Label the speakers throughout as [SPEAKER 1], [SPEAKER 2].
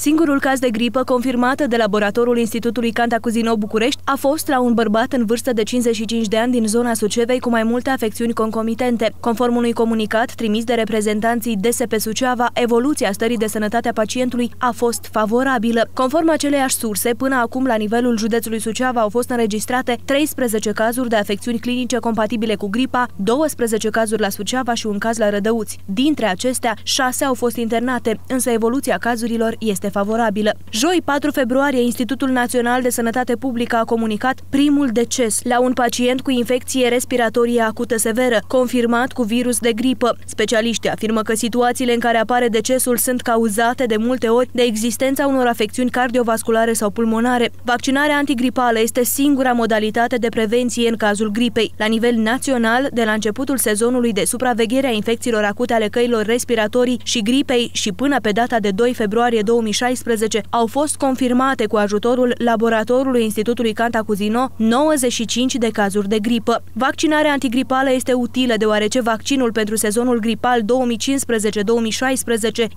[SPEAKER 1] Singurul caz de gripă confirmată de laboratorul Institutului Cantacuzino București a fost la un bărbat în vârstă de 55 de ani din zona Sucevei cu mai multe afecțiuni concomitente. Conform unui comunicat trimis de reprezentanții DSP Suceava, evoluția stării de sănătate a pacientului a fost favorabilă. Conform aceleiași surse, până acum la nivelul județului Suceava au fost înregistrate 13 cazuri de afecțiuni clinice compatibile cu gripa, 12 cazuri la Suceava și un caz la Rădăuți. Dintre acestea, 6 au fost internate, însă evoluția cazurilor este este favorabilă. Joi, 4 februarie, Institutul Național de Sănătate Publică a comunicat primul deces la un pacient cu infecție respiratorie acută severă, confirmat cu virus de gripă. Specialiștii afirmă că situațiile în care apare decesul sunt cauzate de multe ori de existența unor afecțiuni cardiovasculare sau pulmonare. Vaccinarea antigripală este singura modalitate de prevenție în cazul gripei. La nivel național, de la începutul sezonului de supraveghere a infecțiilor acute ale căilor respiratorii și gripei și până pe data de 2 februarie 2020, 2016 au fost confirmate cu ajutorul laboratorului Institutului Cantacuzino 95 de cazuri de gripă. Vaccinarea antigripală este utilă deoarece vaccinul pentru sezonul gripal 2015-2016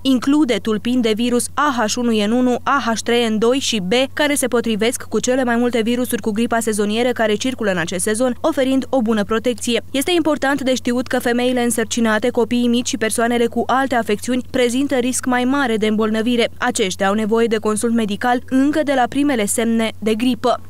[SPEAKER 1] include tulpini de virus AH1N1, AH3N2 și B, care se potrivesc cu cele mai multe virusuri cu gripa sezonieră care circulă în acest sezon, oferind o bună protecție. Este important de știut că femeile însărcinate, copiii mici și persoanele cu alte afecțiuni prezintă risc mai mare de îmbolnăvire. Aceștia au nevoie de consult medical încă de la primele semne de gripă.